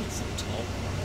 It's some tall.